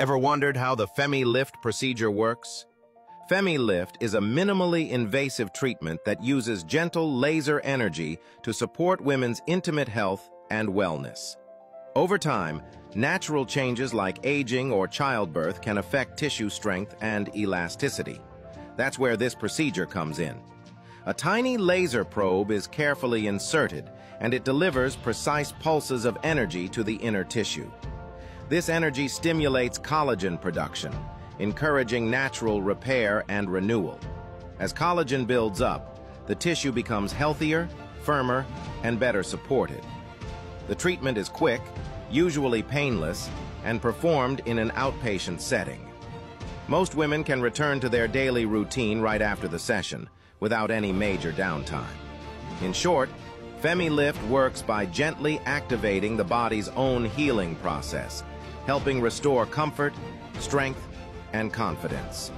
Ever wondered how the FemiLift procedure works? FemiLift is a minimally invasive treatment that uses gentle laser energy to support women's intimate health and wellness. Over time, natural changes like aging or childbirth can affect tissue strength and elasticity. That's where this procedure comes in. A tiny laser probe is carefully inserted, and it delivers precise pulses of energy to the inner tissue. This energy stimulates collagen production, encouraging natural repair and renewal. As collagen builds up, the tissue becomes healthier, firmer, and better supported. The treatment is quick, usually painless, and performed in an outpatient setting. Most women can return to their daily routine right after the session, without any major downtime. In short, FemiLift works by gently activating the body's own healing process, helping restore comfort, strength, and confidence.